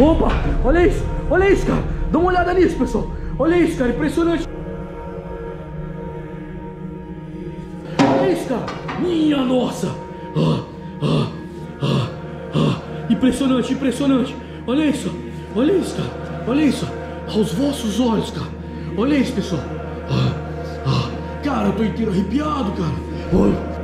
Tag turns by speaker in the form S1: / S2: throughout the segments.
S1: Opa, olha isso, olha isso, cara. Dá uma olhada nisso, pessoal. Olha isso, cara, impressionante. Olha isso, cara. Minha nossa. Ah, ah, ah, ah. Impressionante, impressionante. Olha isso, olha isso, cara. Olha isso. Aos vossos olhos, cara. Olha isso, pessoal. Ah, ah. Cara, eu tô inteiro arrepiado, cara. Olha.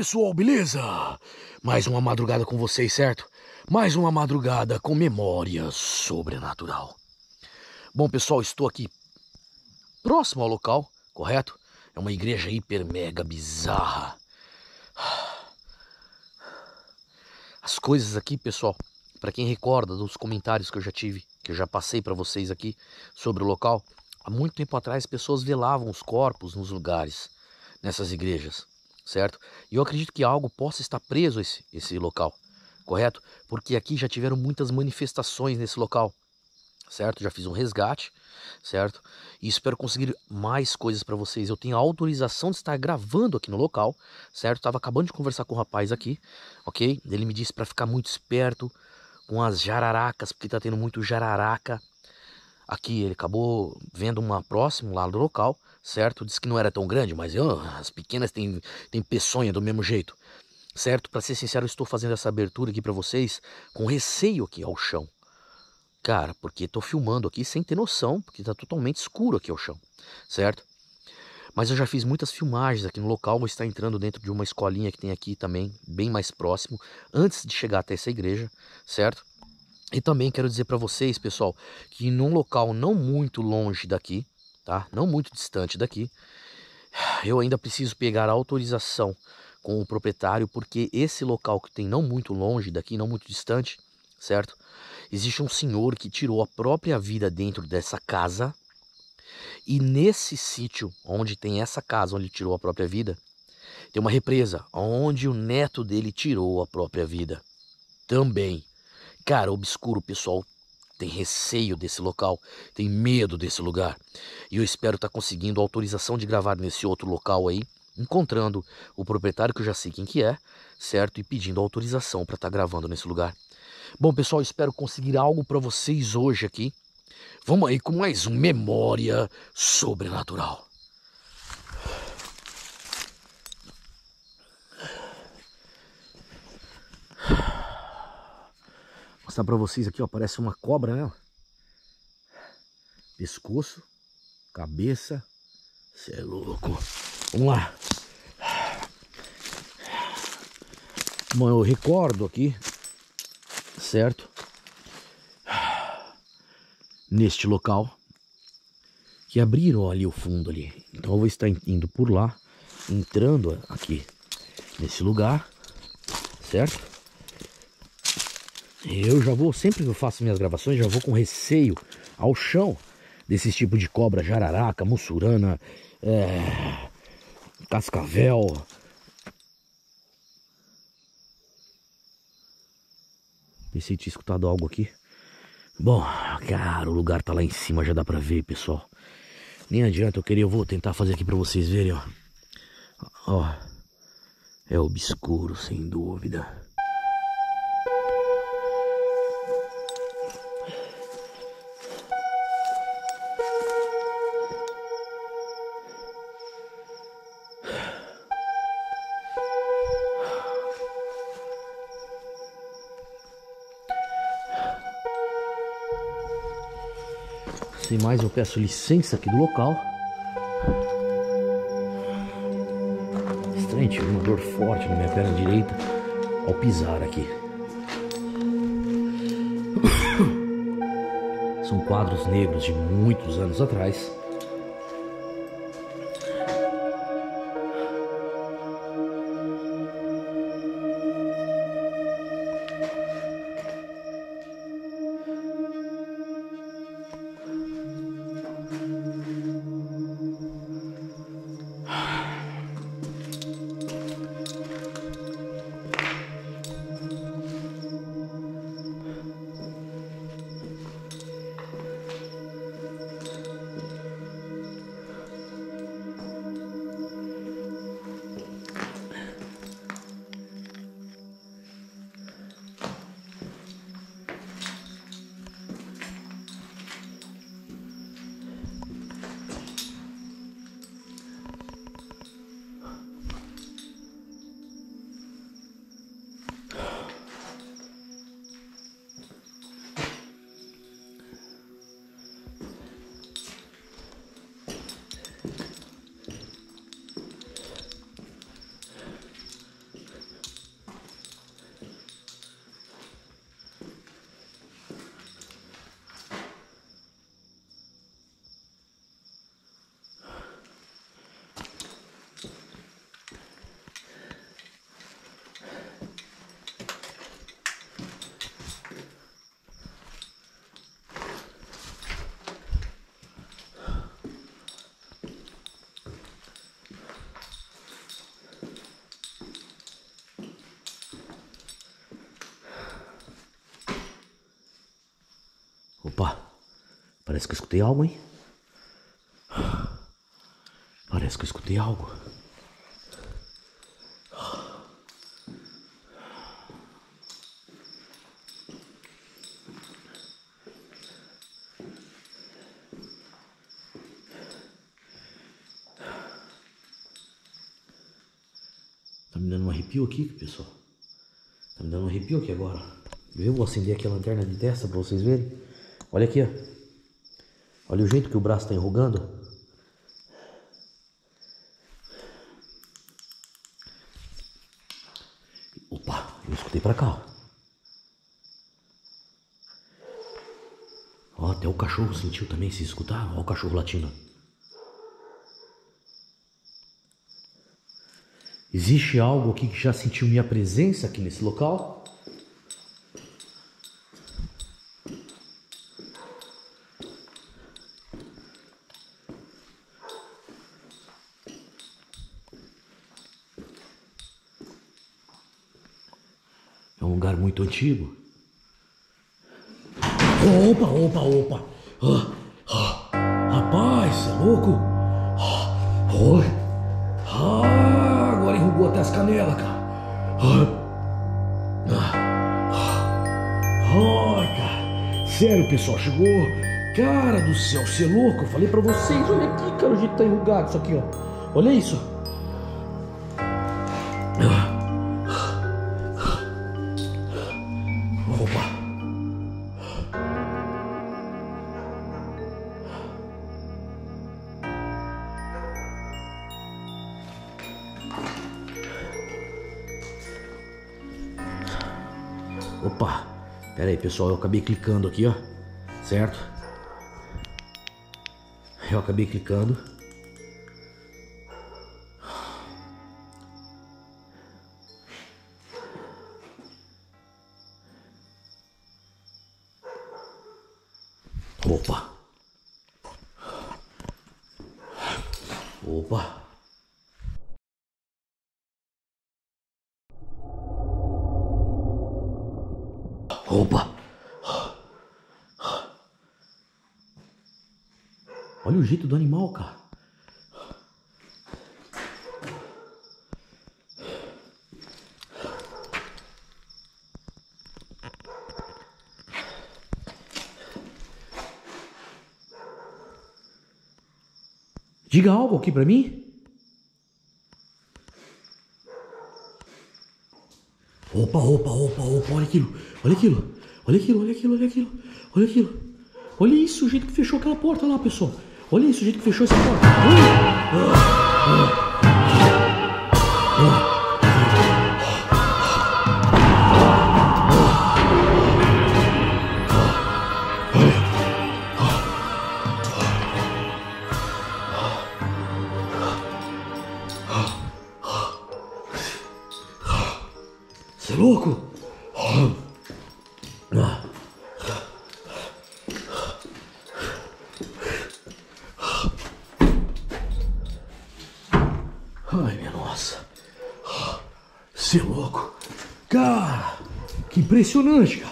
S1: Pessoal, beleza? Mais uma madrugada com vocês, certo? Mais uma madrugada com memória sobrenatural. Bom pessoal, estou aqui próximo ao local, correto? É uma igreja hiper mega bizarra. As coisas aqui, pessoal, para quem recorda dos comentários que eu já tive, que eu já passei para vocês aqui sobre o local, há muito tempo atrás pessoas velavam os corpos nos lugares, nessas igrejas certo? E eu acredito que algo possa estar preso esse, esse local, correto? Porque aqui já tiveram muitas manifestações nesse local, certo? Já fiz um resgate, certo? E espero conseguir mais coisas para vocês. Eu tenho autorização de estar gravando aqui no local, certo? Tava acabando de conversar com o rapaz aqui, ok? Ele me disse para ficar muito esperto com as jararacas, porque tá tendo muito jararaca aqui. Ele acabou vendo uma próximo lá do local, certo? Disse que não era tão grande, mas oh, as pequenas têm, têm peçonha do mesmo jeito, certo? Para ser sincero, eu estou fazendo essa abertura aqui para vocês com receio aqui ao chão. Cara, porque estou filmando aqui sem ter noção, porque está totalmente escuro aqui ao chão, certo? Mas eu já fiz muitas filmagens aqui no local, vou estar entrando dentro de uma escolinha que tem aqui também, bem mais próximo, antes de chegar até essa igreja, certo? E também quero dizer para vocês, pessoal, que num local não muito longe daqui, tá? Não muito distante daqui. Eu ainda preciso pegar autorização com o proprietário, porque esse local que tem não muito longe daqui, não muito distante, certo? Existe um senhor que tirou a própria vida dentro dessa casa. E nesse sítio onde tem essa casa onde ele tirou a própria vida, tem uma represa onde o neto dele tirou a própria vida. Também. Cara obscuro, pessoal tem receio desse local, tem medo desse lugar. E eu espero estar tá conseguindo autorização de gravar nesse outro local aí, encontrando o proprietário que eu já sei quem que é, certo? E pedindo autorização para estar tá gravando nesse lugar. Bom, pessoal, espero conseguir algo para vocês hoje aqui. Vamos aí com mais um Memória Sobrenatural. Mostrar para vocês aqui, ó, parece uma cobra, né? Pescoço, cabeça, você é louco. Vamos lá. Bom, eu recordo aqui, certo? Neste local, que abriram ali o fundo ali. Então eu vou estar indo por lá, entrando aqui nesse lugar, certo? Eu já vou, sempre que eu faço minhas gravações, já vou com receio ao chão desses tipos de cobra, jararaca, mussurana, é, cascavel. Pensei que tinha escutado algo aqui. Bom, cara, o lugar tá lá em cima, já dá pra ver, pessoal. Nem adianta, eu queria, eu vou tentar fazer aqui pra vocês verem, ó. Ó, é obscuro, sem dúvida. Mais, eu peço licença aqui do local. Estranho, tive uma dor forte na minha perna direita ao pisar aqui. São quadros negros de muitos anos atrás. Parece que eu escutei algo, hein? Parece que eu escutei algo. Tá me dando um arrepio aqui, pessoal. Tá me dando um arrepio aqui agora. Eu vou acender aqui a lanterna de testa para vocês verem. Olha aqui, ó. Olha o jeito que o braço está enrugando. Opa, eu escutei para cá, ó. Até o cachorro sentiu também se escutar. Ó o cachorro latindo. Existe algo aqui que já sentiu minha presença aqui nesse local? É um lugar muito antigo. Opa, opa, opa. Ah, ah, rapaz, é louco? Ah, oi. Ah, agora enrugou até as canelas, cara. Ah, cara. Sério, pessoal, chegou. Cara do céu, você é louco? Eu falei pra vocês, olha aqui, cara, o jeito tá enrugado isso aqui, ó. Olha isso. Opa. Opa, pera aí pessoal, eu acabei clicando aqui, ó, certo? Eu acabei clicando. Algo aqui pra mim. Opa, opa, opa, opa, olha aquilo, olha aquilo, olha aquilo, olha aquilo, olha aquilo, olha aquilo. Olha isso, o jeito que fechou aquela porta lá, pessoal. Olha isso, o jeito que fechou essa porta. Olha. Ah, ah, impressionante,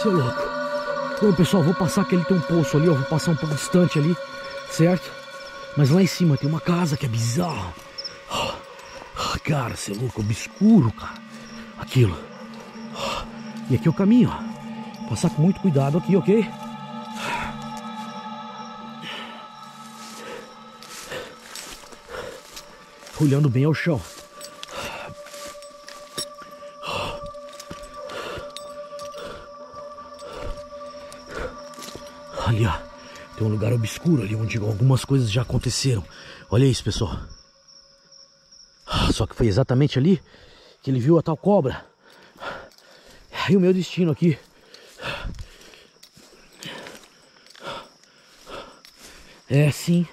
S1: Você é louco. Bom, pessoal, vou passar que ele tem um poço ali, ó. Vou passar um pouco distante ali, certo? Mas lá em cima tem uma casa que é bizarra. Ah, Cara, você é louco, obscuro, cara. Aquilo. E aqui é o caminho, ó. Passar com muito cuidado aqui, ok? Olhando bem ao chão. Ali, ó. Tem um lugar obscuro ali onde algumas coisas já aconteceram. Olha isso, pessoal. Só que foi exatamente ali que ele viu a tal cobra. E o meu destino aqui. É sim.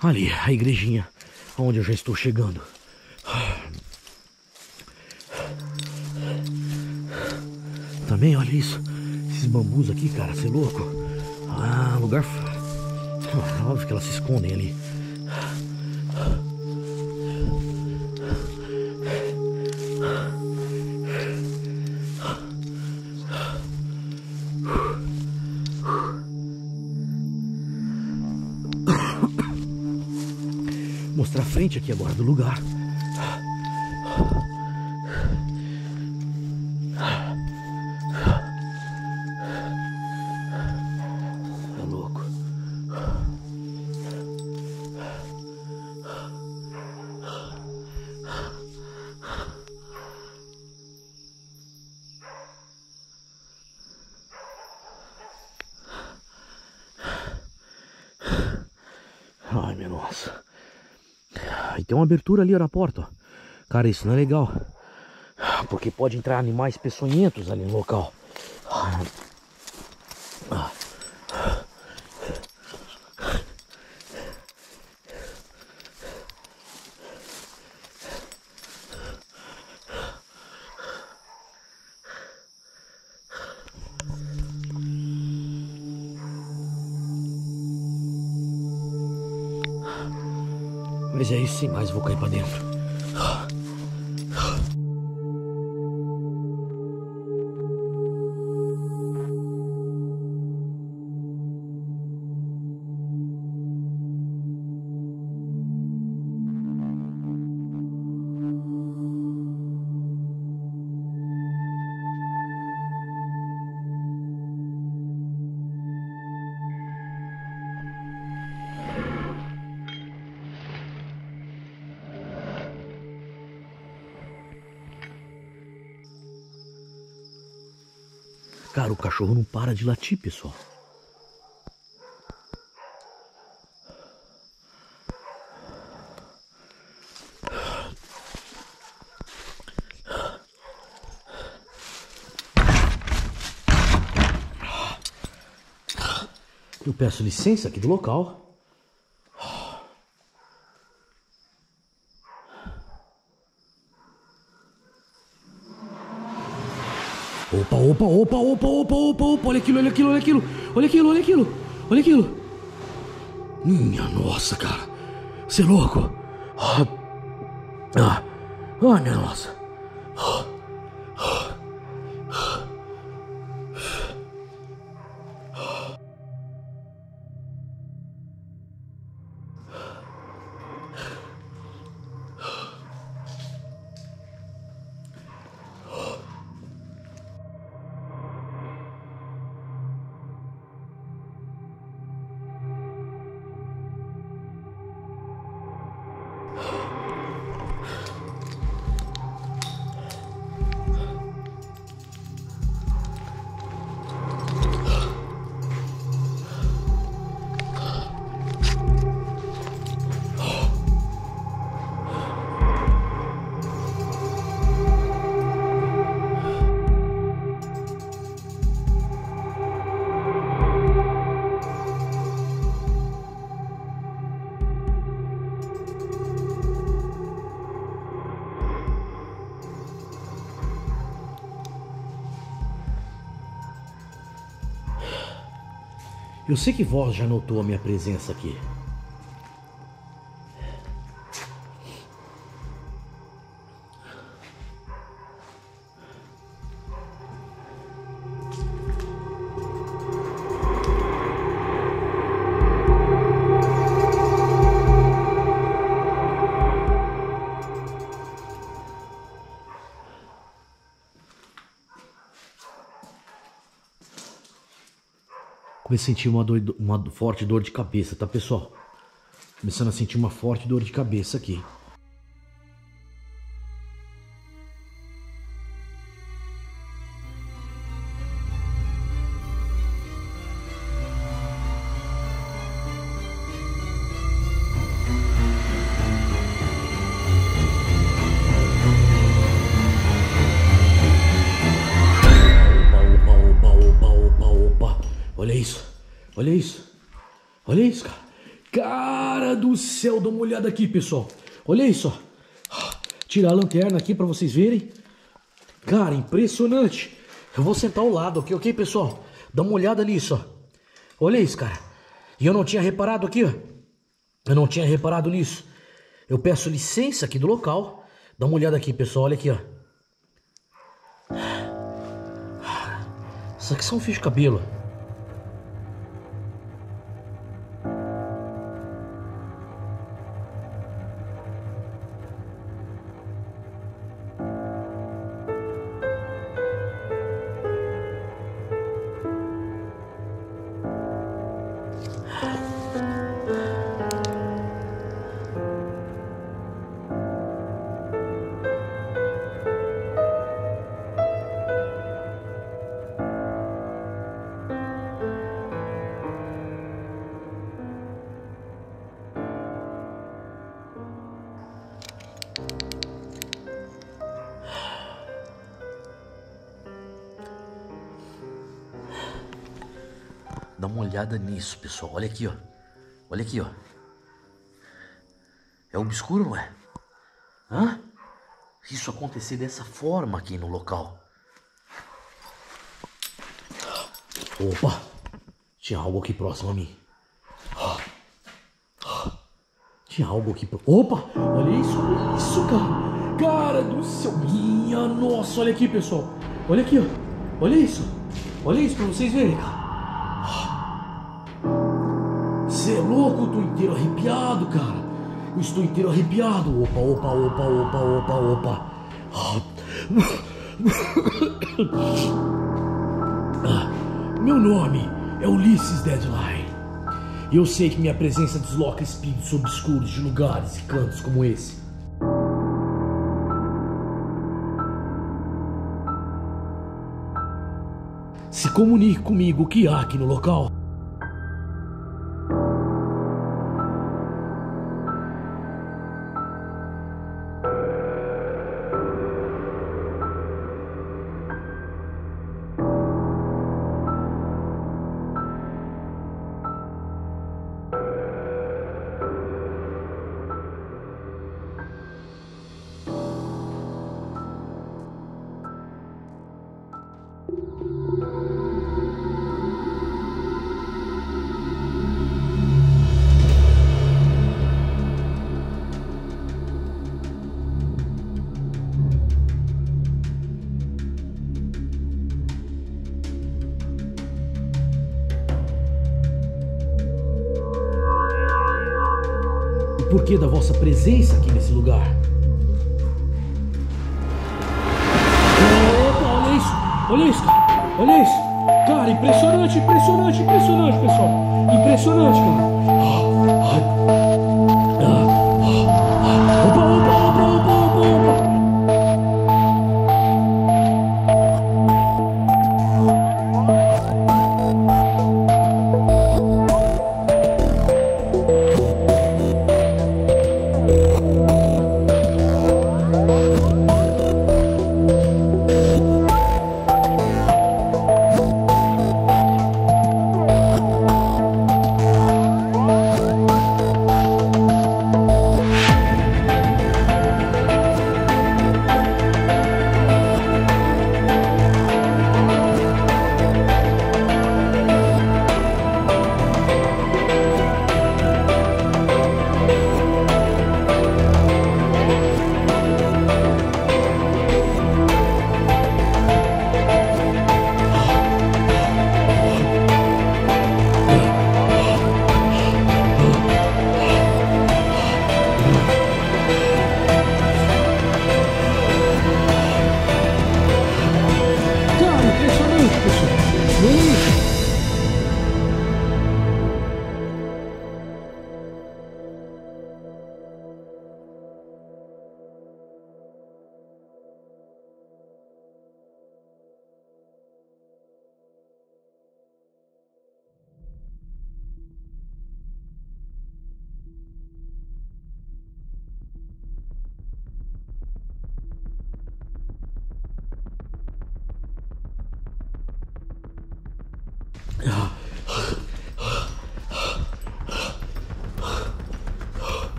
S1: Ali, a igrejinha. Onde eu já estou chegando. Também, olha isso. Esses bambus aqui, cara, você é louco. Ah, lugar. Óbvio que elas se escondem ali. Mostrar a frente aqui agora do lugar. Tem uma abertura ali na porta. Cara, isso não é legal. Porque pode entrar animais peçonhentos ali no local. Mas é sem mais, vou cair pra dentro. Cachorro não para de latir, pessoal. Eu peço licença aqui do local. Opa, opa, opa, opa, opa, opa, opa, olha aquilo, olha aquilo, olha aquilo, olha aquilo, olha aquilo, olha aquilo. Minha nossa, cara, você é louco? Ah, ah, ah minha nossa. Eu sei que vós já notou a minha presença aqui. Comecei a sentir uma, dor, uma forte dor de cabeça, tá pessoal? Começando a sentir uma forte dor de cabeça aqui. Olha isso. Olha isso, cara. Cara do céu, dá uma olhada aqui, pessoal. Olha isso, ó. Tirar a lanterna aqui para vocês verem. Cara, impressionante. Eu vou sentar ao lado aqui, ok, pessoal? Dá uma olhada nisso, ó. Olha isso, cara. E eu não tinha reparado aqui, ó. Eu não tinha reparado nisso. Eu peço licença aqui do local. Dá uma olhada aqui, pessoal. Olha aqui, ó. Isso aqui são fios de cabelo. Olhada nisso, pessoal. Olha aqui, ó. Olha aqui, ó. É obscuro, não é? Hã? Isso acontecer dessa forma aqui no local. Opa! Tinha algo aqui próximo a mim. Tinha algo aqui. Opa! Olha isso, olha isso, cara! Cara do céu! Minha nossa, olha aqui, pessoal! Olha aqui, ó! Olha isso! Olha isso pra vocês verem, cara! Louco, eu tô inteiro arrepiado, cara! Eu estou inteiro arrepiado! Opa, opa, opa, opa, opa, opa! Ah, meu nome é Ulisses Deadline. E eu sei que minha presença desloca espíritos obscuros de lugares e cantos como esse. Se comunique comigo o que há aqui no local. Vossa presença aqui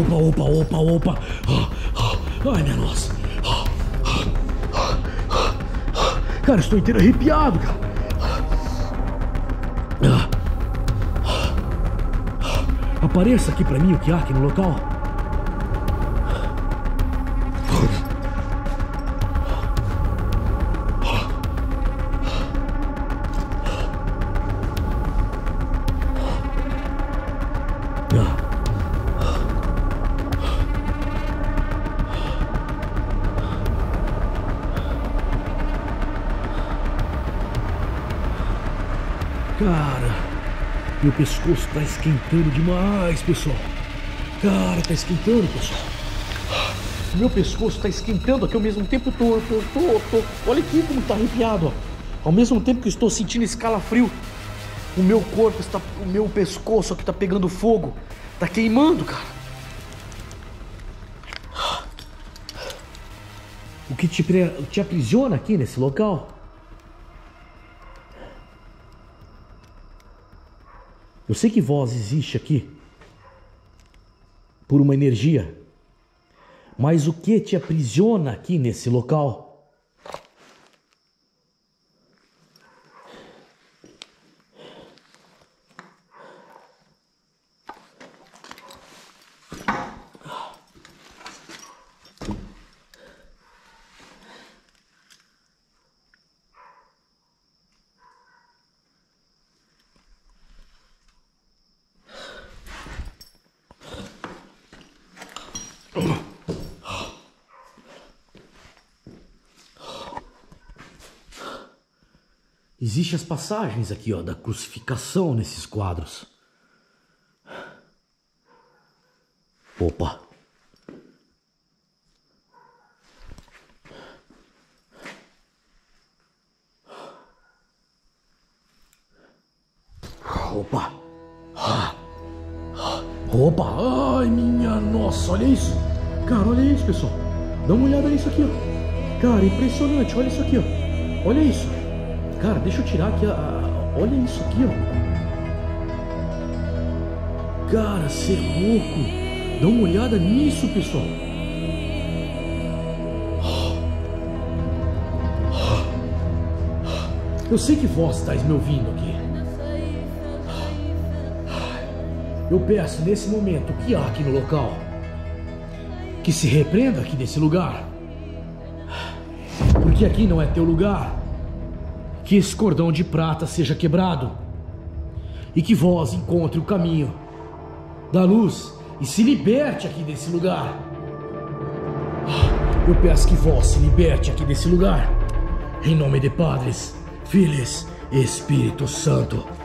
S1: Opa, opa, opa, opa, Ai, minha nossa! Cara, estou inteiro arrepiado, cara! Apareça aqui pra mim o que há aqui no local. Cara, meu pescoço tá esquentando demais, pessoal. Cara, tá esquentando, pessoal. Meu pescoço tá esquentando aqui ao mesmo tempo. Tô, tô, tô, tô. Olha aqui como tá arrepiado, ó. Ao mesmo tempo que estou sentindo esse calafrio, o meu corpo está, o meu pescoço aqui tá pegando fogo, tá queimando, cara. O que te, te aprisiona aqui nesse local? Eu sei que voz existe aqui por uma energia, mas o que te aprisiona aqui nesse local? Existem as passagens aqui, ó, da crucificação nesses quadros. Opa. Opa. Opa. Ai, minha nossa, olha isso. Cara, olha isso, pessoal. Dá uma olhada nisso aqui, ó. Cara, impressionante. Olha isso aqui, ó. Tirar aqui a, olha isso aqui, ó. Cara, você é louco. Dá uma olhada nisso, pessoal. Eu sei que vós estáis me ouvindo aqui. Eu peço nesse momento que há aqui no local. Que se repreenda aqui desse lugar. Porque aqui não é teu lugar que esse cordão de prata seja quebrado e que vós encontre o caminho da luz e se liberte aqui desse lugar. Eu peço que vós se liberte aqui desse lugar, em nome de Padres, Filhos e Espírito Santo.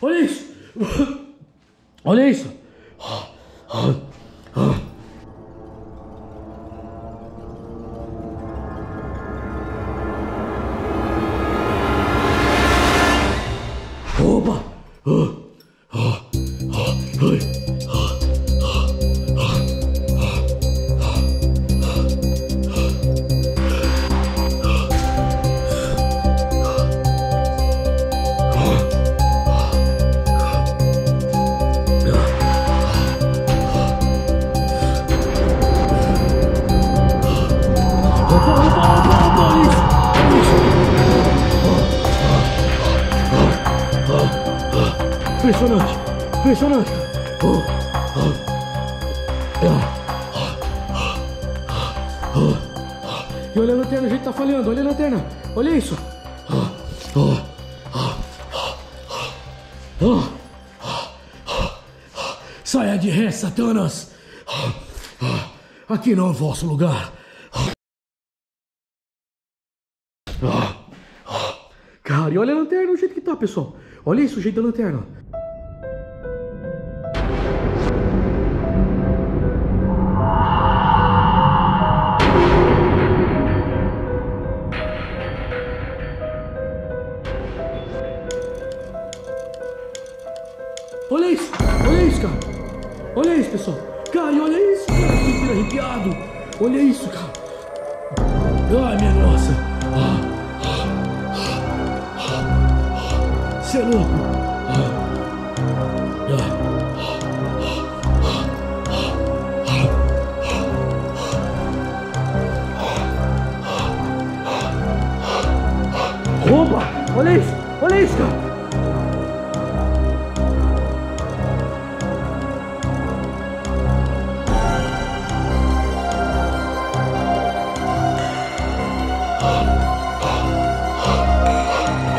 S1: Olha isso. Impressionante, Saia de ré, Satanas. Aqui não é o vosso lugar. Cara, e olha a lanterna, o jeito que tá, pessoal. Olha isso, o jeito da lanterna.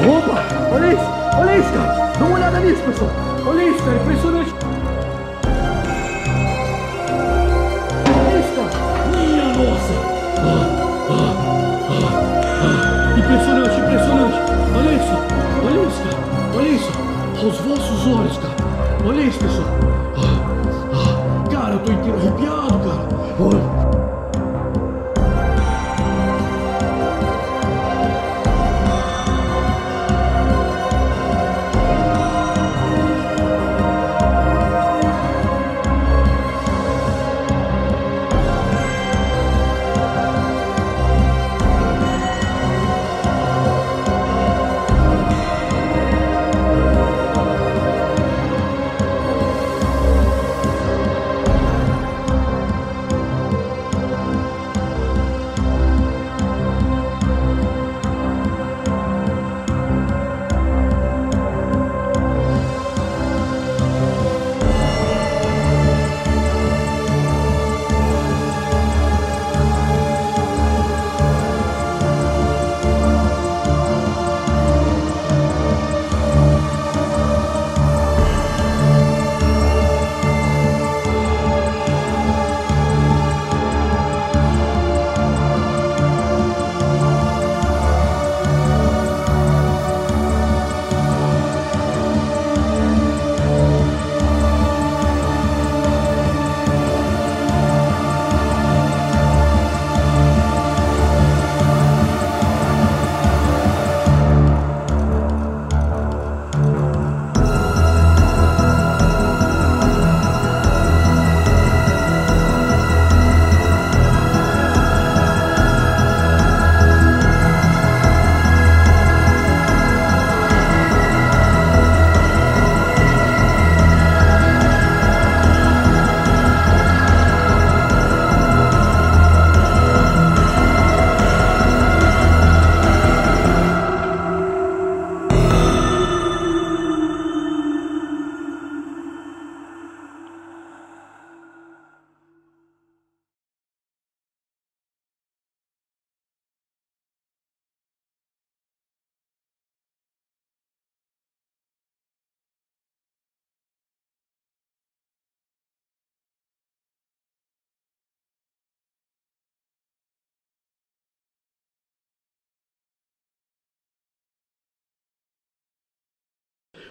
S1: Opa, olha isso, olha isso, cara. Dá uma olhada nisso, pessoal. Olha isso, cara, impressionante. Olha isso, cara. Minha nossa. Impressionante, impressionante. Olha isso, olha isso, cara. Olha isso. Aos vossos olhos, cara. Olha isso, pessoal. Cara, eu tô inteiro arrepiado, cara. Olha.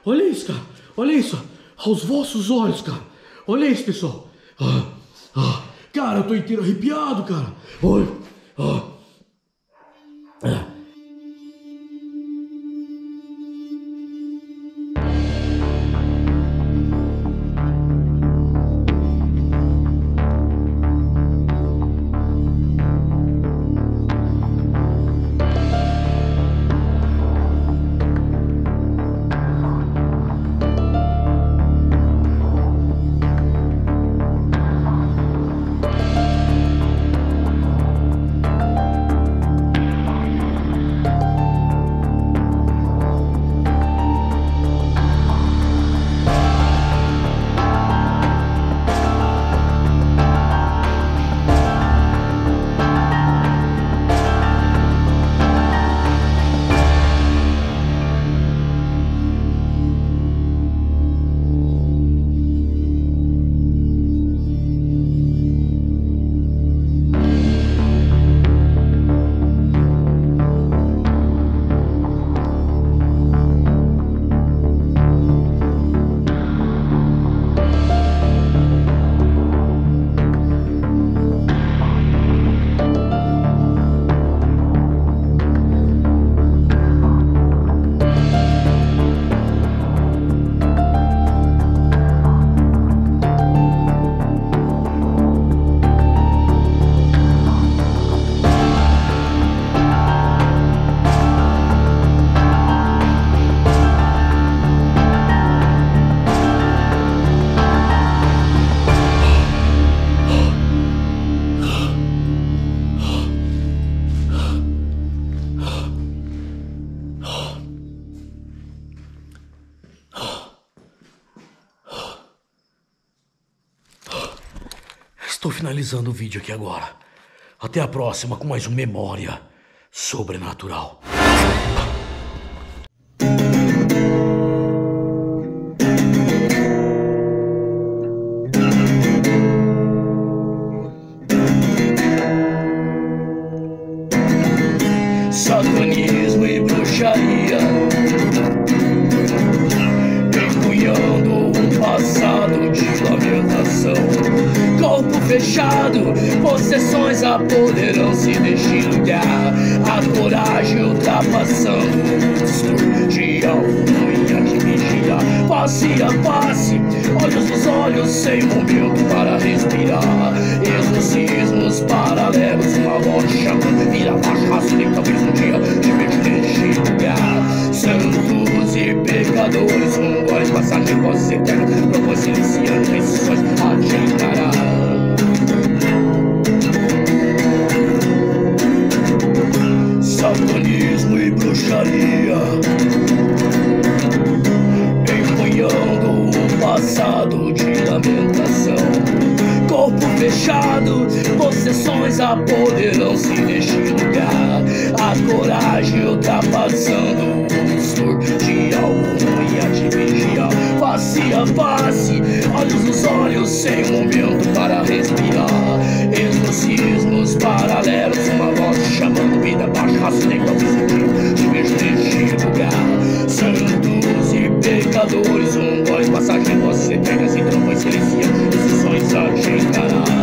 S1: Olha isso, cara. Olha isso. Aos vossos olhos, cara. Olha isso, pessoal. Ah, ah. Cara, eu tô inteiro arrepiado, cara. Olha. Ah.
S2: Finalizando o vídeo aqui agora. Até a próxima com mais um Memória Sobrenatural.
S1: Passagem, voz eterna Propôs iniciando decisões a te encarar Satanismo e bruxaria Empunhando um passado de lamentação. Corpo fechado, possessões apoderam-se neste lugar A coragem ultrapassando Face a face, olhos nos olhos, sem momento para respirar. Exorcismos paralelos, uma voz chamando vida baixa, raciocínio, talvez um dia te vejo neste lugar Santos e pecadores, um voz, passagem, vozes eternas e trovões silencia Decisões a te encarar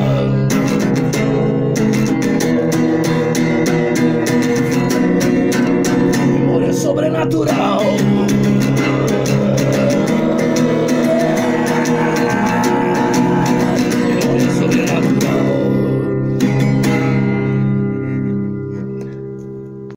S1: sobrenatural